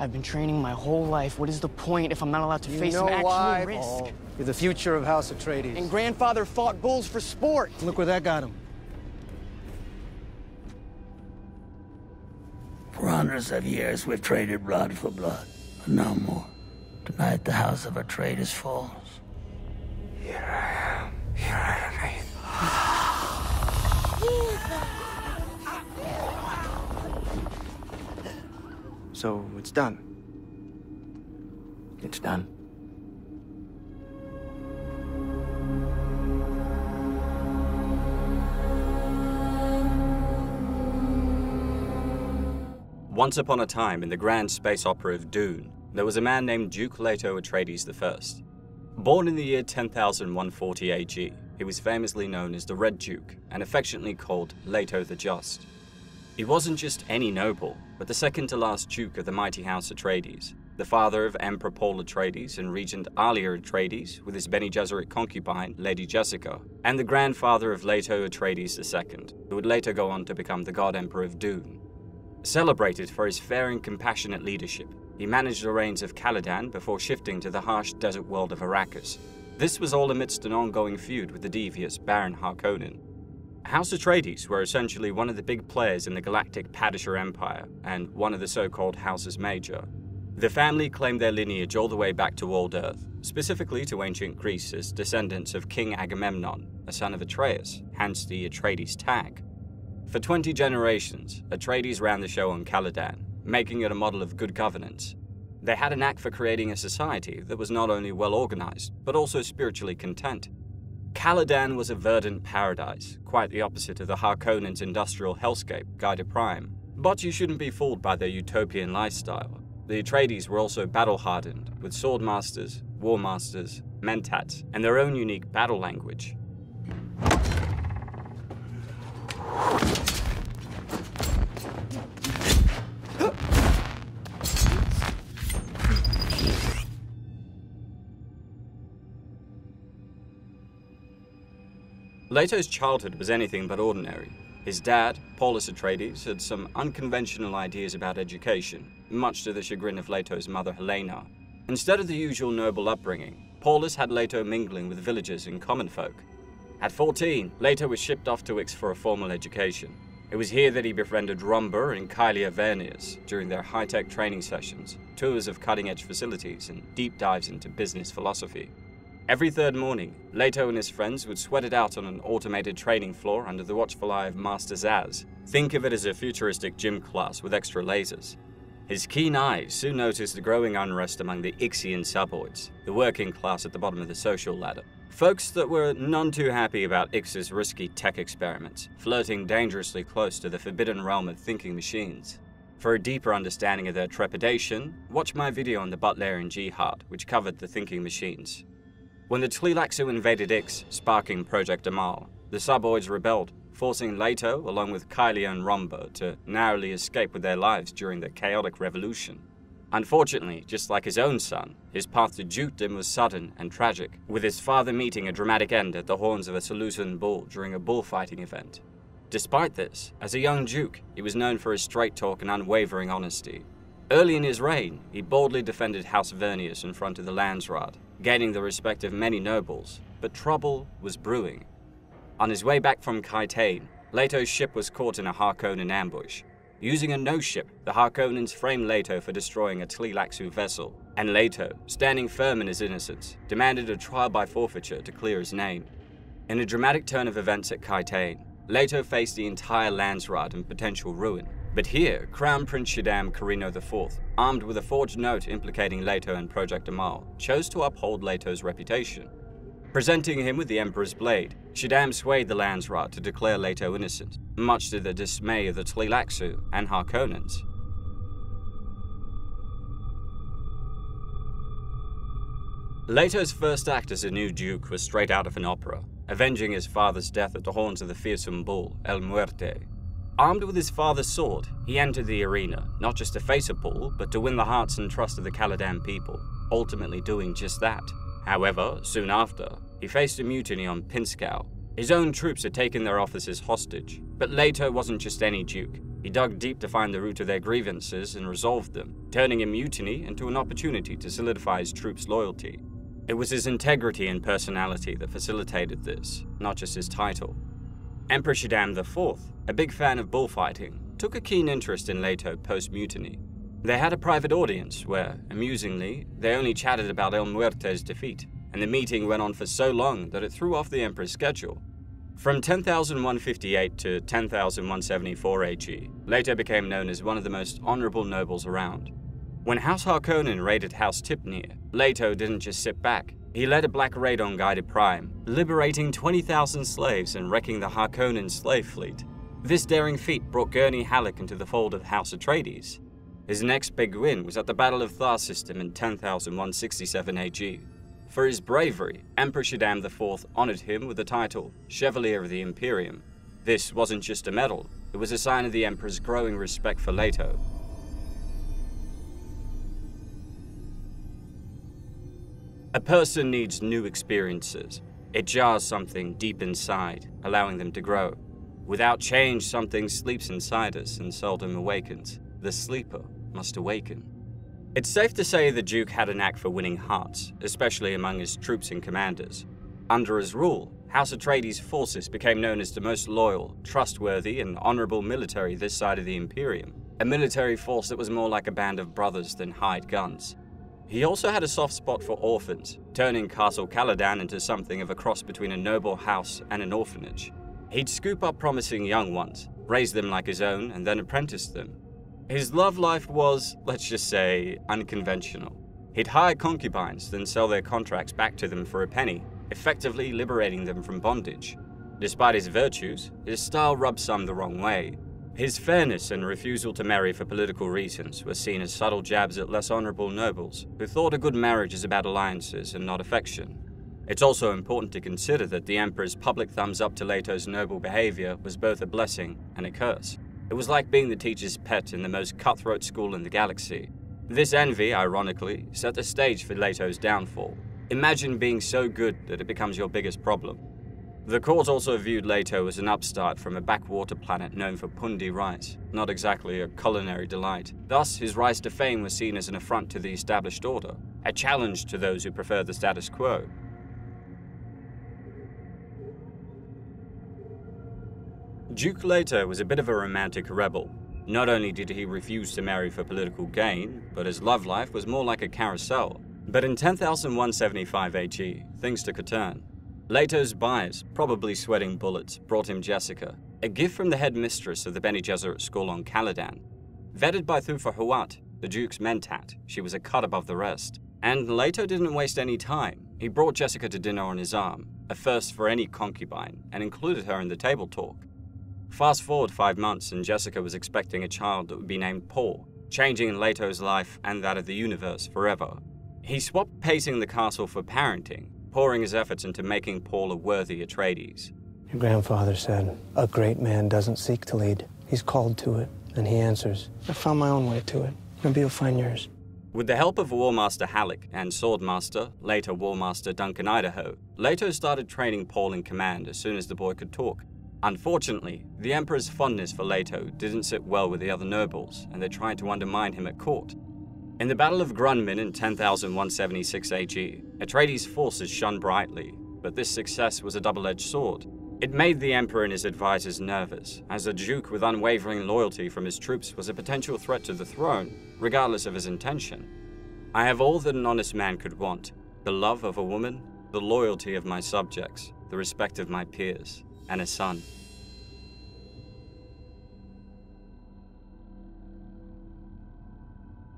I've been training my whole life. What is the point if I'm not allowed to You face know some actual why, risk? Paul. You're the future of House Atreides. And grandfather fought bulls for sport. Look where that got him. For hundreds of years, we've traded blood for blood, but no more. Tonight, the House of Atreides falls. Here I am. Here I am, So it's done. It's done. Once upon a time in the grand space opera of Dune, there was a man named Duke Leto Atreides I. Born in the year 10140 AG, he was famously known as the Red Duke and affectionately called Leto the Just. He wasn't just any noble, but the second to last Duke of the mighty House of Atreides, the father of Emperor Paul Atreides and Regent Alia Atreides with his Bene Gesserit concubine, Lady Jessica, and the grandfather of Leto Atreides II, who would later go on to become the God Emperor of Dune. Celebrated for his fair and compassionate leadership, he managed the reigns of Caladan before shifting to the harsh desert world of Arrakis. This was all amidst an ongoing feud with the devious Baron Harkonnen. House Atreides were essentially one of the big players in the galactic Padishah Empire and one of the so-called Houses Major. The family claimed their lineage all the way back to old Earth, specifically to ancient Greece as descendants of King Agamemnon, a son of Atreus, hence the Atreides tag. For 20 generations, Atreides ran the show on Caladan, making it a model of good governance. They had a knack for creating a society that was not only well organized, but also spiritually content. Caladan was a verdant paradise, quite the opposite of the Harkonnens' industrial hellscape, Giedi Prime. But you shouldn't be fooled by their utopian lifestyle. The Atreides were also battle-hardened, with sword masters, war masters, mentats, and their own unique battle language. Leto's childhood was anything but ordinary. His dad, Paulus Atreides, had some unconventional ideas about education, much to the chagrin of Leto's mother Helena. Instead of the usual noble upbringing, Paulus had Leto mingling with villagers and common folk. At 14, Leto was shipped off to Ix for a formal education. It was here that he befriended Rhombur and Kailea Vernius during their high-tech training sessions, tours of cutting-edge facilities, and deep dives into business philosophy. Every third morning, Leto and his friends would sweat it out on an automated training floor under the watchful eye of Master Zaz. Think of it as a futuristic gym class with extra lasers. His keen eyes soon noticed the growing unrest among the Ixian suboids, the working class at the bottom of the social ladder. Folks that were none too happy about Ix's risky tech experiments, flirting dangerously close to the forbidden realm of thinking machines. For a deeper understanding of their trepidation, watch my video on the Butlerian Jihad, which covered the thinking machines. When the Tleilaxu invaded Ix, sparking Project Amal, the suboids rebelled, forcing Leto, along with Kailea and Rhombur, to narrowly escape with their lives during the chaotic revolution. Unfortunately, just like his own son, his path to dukedom was sudden and tragic, with his father meeting a dramatic end at the horns of a Salusan bull during a bullfighting event. Despite this, as a young duke, he was known for his straight talk and unwavering honesty. Early in his reign, he boldly defended House Vernius in front of the Landsraad, gaining the respect of many nobles, but trouble was brewing. On his way back from Kaitain, Leto's ship was caught in a Harkonnen ambush. Using a no-ship, the Harkonnens framed Leto for destroying a Tleilaxu vessel, and Leto, standing firm in his innocence, demanded a trial by forfeiture to clear his name. In a dramatic turn of events at Kaitain, Leto faced the entire Landsraad and potential ruin. But here, Crown Prince Shaddam Corrino IV, armed with a forged note implicating Leto and Project Amal, chose to uphold Leto's reputation. Presenting him with the Emperor's blade, Shaddam swayed the Landsraad to declare Leto innocent, much to the dismay of the Tleilaxu and Harkonnens. Leto's first act as a new duke was straight out of an opera, avenging his father's death at the horns of the fearsome bull, El Muerte. Armed with his father's sword, he entered the arena, not just to face a bull, but to win the hearts and trust of the Caladan people, ultimately doing just that. However, soon after, he faced a mutiny on Pinskow. His own troops had taken their officers hostage, but Leto wasn't just any duke. He dug deep to find the root of their grievances and resolved them, turning a mutiny into an opportunity to solidify his troops' loyalty. It was his integrity and personality that facilitated this, not just his title. Emperor Shaddam IV, a big fan of bullfighting, took a keen interest in Leto post mutiny. They had a private audience where, amusingly, they only chatted about El Muerte's defeat, and the meeting went on for so long that it threw off the Emperor's schedule. From 10,158 to 10,174 AG, Leto became known as one of the most honorable nobles around. When House Harkonnen raided House Tipnir, Leto didn't just sit back. He led a black raid on Giedi Prime, liberating 20,000 slaves and wrecking the Harkonnen slave fleet. This daring feat brought Gurney Halleck into the fold of House Atreides. His next big win was at the Battle of Thar System in 10,167 AG. For his bravery, Emperor Shaddam IV honored him with the title Chevalier of the Imperium. This wasn't just a medal, it was a sign of the Emperor's growing respect for Leto A person needs new experiences. It jars something deep inside, allowing them to grow. Without change, something sleeps inside us and seldom awakens. The sleeper must awaken. It's safe to say the Duke had a knack for winning hearts, especially among his troops and commanders. Under his rule, House Atreides' forces became known as the most loyal, trustworthy, and honorable military this side of the Imperium. A military force that was more like a band of brothers than hired guns. He also had a soft spot for orphans, turning Castle Caladan into something of a cross between a noble house and an orphanage. He'd scoop up promising young ones, raise them like his own, and then apprentice them. His love life was, let's just say, unconventional. He'd hire concubines, then sell their contracts back to them for a penny, effectively liberating them from bondage. Despite his virtues, his style rubbed some the wrong way, his fairness and refusal to marry for political reasons were seen as subtle jabs at less honorable nobles who thought a good marriage is about alliances and not affection. It's also important to consider that the Emperor's public thumbs up to Leto's noble behavior was both a blessing and a curse. It was like being the teacher's pet in the most cutthroat school in the galaxy. This envy, ironically, set the stage for Leto's downfall. Imagine being so good that it becomes your biggest problem. The court also viewed Leto as an upstart from a backwater planet known for Pundi rice, not exactly a culinary delight. Thus, his rise to fame was seen as an affront to the established order, a challenge to those who prefer the status quo. Duke Leto was a bit of a romantic rebel. Not only did he refuse to marry for political gain, but his love life was more like a carousel. But in 10,175 AG, things took a turn. Leto's buyers, probably sweating bullets, brought him Jessica, a gift from the headmistress of the Bene Gesserit school on Caladan. Vetted by Thufir Hawat, the Duke's mentat, she was a cut above the rest. And Leto didn't waste any time. He brought Jessica to dinner on his arm, a first for any concubine, and included her in the table talk. Fast forward five months, and Jessica was expecting a child that would be named Paul, changing Leto's life and that of the universe forever. He swapped pacing the castle for parenting, pouring his efforts into making Paul a worthy Atreides. Your grandfather said, a great man doesn't seek to lead. He's called to it, and he answers. I found my own way to it. Maybe you'll find yours. With the help of Warmaster Halleck and Swordmaster, later Warmaster Duncan Idaho, Leto started training Paul in command as soon as the boy could talk. Unfortunately, the Emperor's fondness for Leto didn't sit well with the other nobles, and they tried to undermine him at court. In the Battle of Grunmin in 10,176 AG, Atreides' forces shone brightly, but this success was a double-edged sword. It made the Emperor and his advisors nervous, as a duke with unwavering loyalty from his troops was a potential threat to the throne, regardless of his intention. I have all that an honest man could want the love of a woman, the loyalty of my subjects, the respect of my peers, and a son.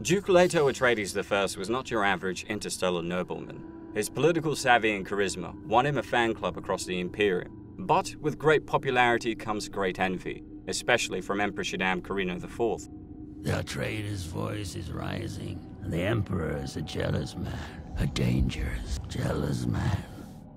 Duke Leto Atreides I was not your average interstellar nobleman. His political savvy and charisma won him a fan club across the Imperium. But with great popularity comes great envy, especially from Emperor Shaddam Corrino IV. The Atreides' voice is rising, and the Emperor is a jealous man. A dangerous, jealous man.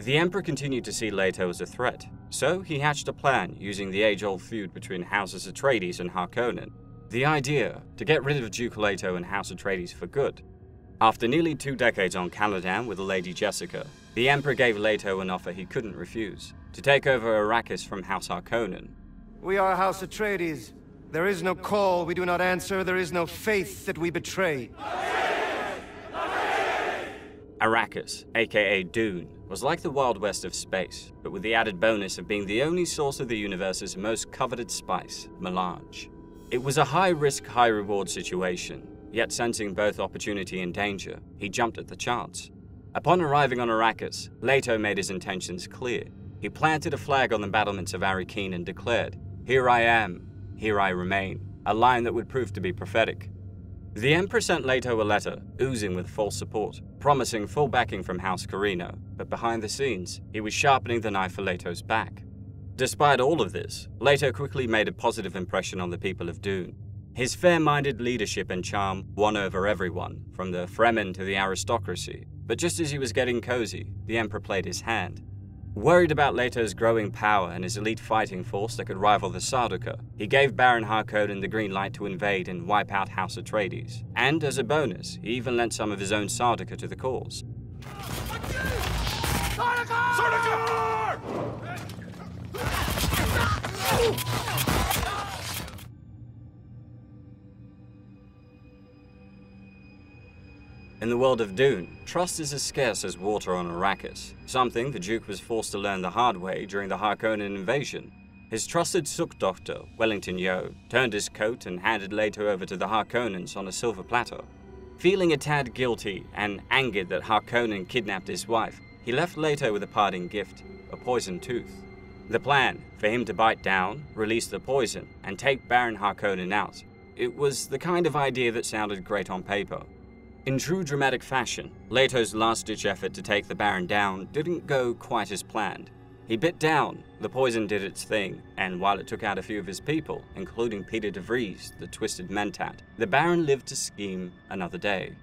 The Emperor continued to see Leto as a threat, so he hatched a plan using the age-old feud between Houses Atreides and Harkonnen the idea to get rid of Duke Leto and House Atreides for good. After nearly two decades on Caladan with the Lady Jessica, the Emperor gave Leto an offer he couldn't refuse to take over Arrakis from House Harkonnen. We are House Atreides. There is no call we do not answer. There is no faith that we betray. Arrakis, aka Dune, was like the Wild West of space, but with the added bonus of being the only source of the universe's most coveted spice, melange. It was a high risk, high reward situation, yet sensing both opportunity and danger, he jumped at the chance. Upon arriving on Arrakis, Leto made his intentions clear. He planted a flag on the battlements of Arrakeen and declared, Here I am, here I remain, a line that would prove to be prophetic. The Emperor sent Leto a letter, oozing with false support, promising full backing from House Corrino, but behind the scenes, he was sharpening the knife for Leto's back. Despite all of this, Leto quickly made a positive impression on the people of Dune. His fair-minded leadership and charm won over everyone, from the Fremen to the aristocracy, but just as he was getting cozy, the Emperor played his hand. Worried about Leto's growing power and his elite fighting force that could rival the Sardaukar, he gave Baron Harkonnen the green light to invade and wipe out House Atreides. And as a bonus, he even lent some of his own Sardaukar to the cause. Sardaukar! In the world of Dune, trust is as scarce as water on Arrakis, something the Duke was forced to learn the hard way during the Harkonnen invasion. His trusted Suk doctor, Wellington Yueh, turned his coat and handed Leto over to the Harkonnens on a silver platter. Feeling a tad guilty and angered that Harkonnen kidnapped his wife, he left Leto with a parting gift, a poisoned tooth. The plan, for him to bite down, release the poison, and take Baron Harkonnen out. It was the kind of idea that sounded great on paper, in true dramatic fashion, Leto's last-ditch effort to take the Baron down didn't go quite as planned. He bit down, the poison did its thing, and while it took out a few of his people, including Piter de Vries, the twisted mentat, the Baron lived to scheme another day.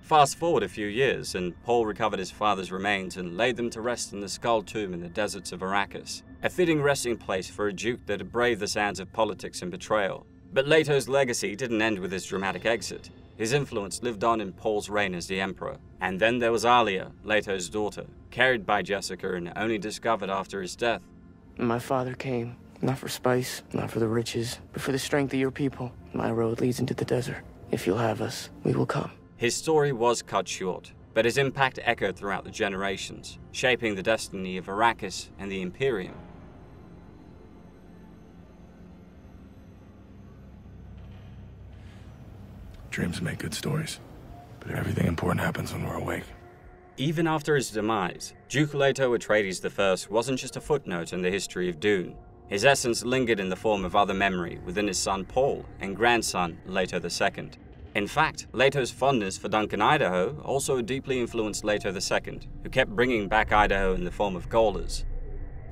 Fast forward a few years, and Paul recovered his father's remains and laid them to rest in the skull tomb in the deserts of Arrakis, a fitting resting place for a duke that had braved the sands of politics and betrayal. But Leto's legacy didn't end with his dramatic exit. His influence lived on in Paul's reign as the Emperor. And then there was Alia, Leto's daughter, carried by Jessica and only discovered after his death. My father came, not for spice, not for the riches, but for the strength of your people. My road leads into the desert. If you'll have us, we will come. His story was cut short, but his impact echoed throughout the generations, shaping the destiny of Arrakis and the Imperium. Dreams make good stories, but everything important happens when we're awake. Even after his demise, Duke Leto Atreides I wasn't just a footnote in the history of Dune. His essence lingered in the form of other memory within his son Paul and grandson Leto II. In fact, Leto's fondness for Duncan Idaho also deeply influenced Leto II, who kept bringing back Idaho in the form of gholas.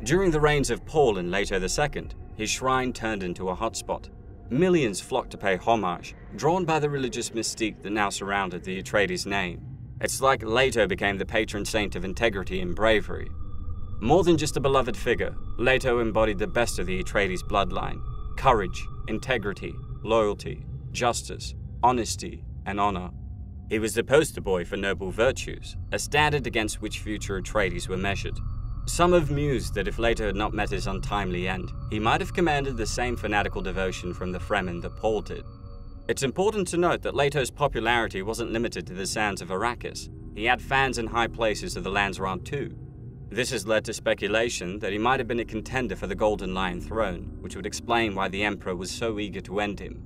During the reigns of Paul and Leto II, his shrine turned into a hotspot, Millions flocked to pay homage, drawn by the religious mystique that now surrounded the Atreides name. It's like Leto became the patron saint of integrity and bravery. More than just a beloved figure, Leto embodied the best of the Atreides bloodline courage, integrity, loyalty, justice, honesty, and honor. He was the poster boy for noble virtues, a standard against which future Atreides were measured. Some have mused that if Leto had not met his untimely end, he might have commanded the same fanatical devotion from the Fremen that Paul did. It's important to note that Leto's popularity wasn't limited to the sands of Arrakis. He had fans in high places of the Landsraad too. This has led to speculation that he might have been a contender for the Golden Lion throne, which would explain why the Emperor was so eager to end him.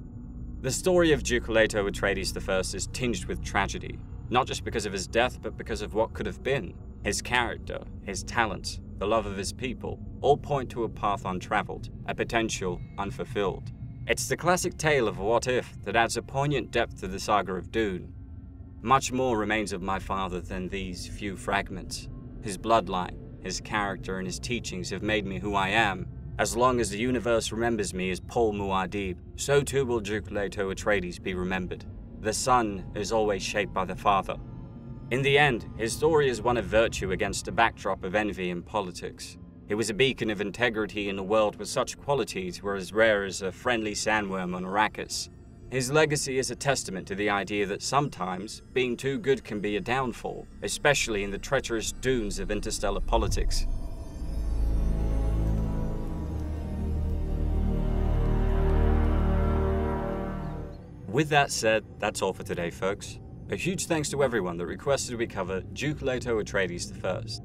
The story of Duke Leto Atreides I is tinged with tragedy, not just because of his death, but because of what could have been. His character, his talents, the love of his people, all point to a path untraveled, a potential unfulfilled. It's the classic tale of what if that adds a poignant depth to the saga of Dune. Much more remains of my father than these few fragments. His bloodline, his character, and his teachings have made me who I am. As long as the universe remembers me as Paul Muad'Dib, so too will Duke Leto Atreides be remembered. The son is always shaped by the father, in the end, his story is one of virtue against a backdrop of envy and politics. He was a beacon of integrity in a world where such qualities were as rare as a friendly sandworm on Arrakis. His legacy is a testament to the idea that sometimes being too good can be a downfall, especially in the treacherous dunes of interstellar politics. With that said, that's all for today, folks. A huge thanks to everyone that requested we cover Duke Leto Atreides I.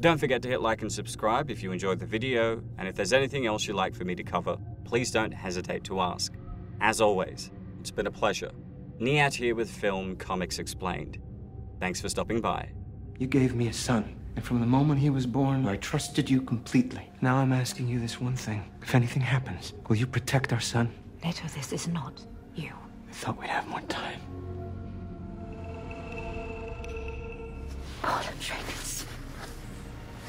Don't forget to hit like and subscribe if you enjoyed the video, and if there's anything else you'd like for me to cover, please don't hesitate to ask. As always, it's been a pleasure. Nihat here with Film Comics Explained. Thanks for stopping by. You gave me a son, and from the moment he was born, I trusted you completely. Now I'm asking you this one thing. If anything happens, will you protect our son? Leto, this is not you. I thought we'd have more time. Paul Atreides.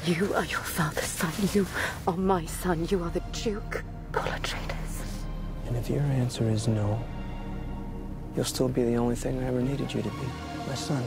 You are your father's son. You are my son. You are the Duke. Paul Atreides. And if your answer is no, you'll still be the only thing I ever needed you to be my son.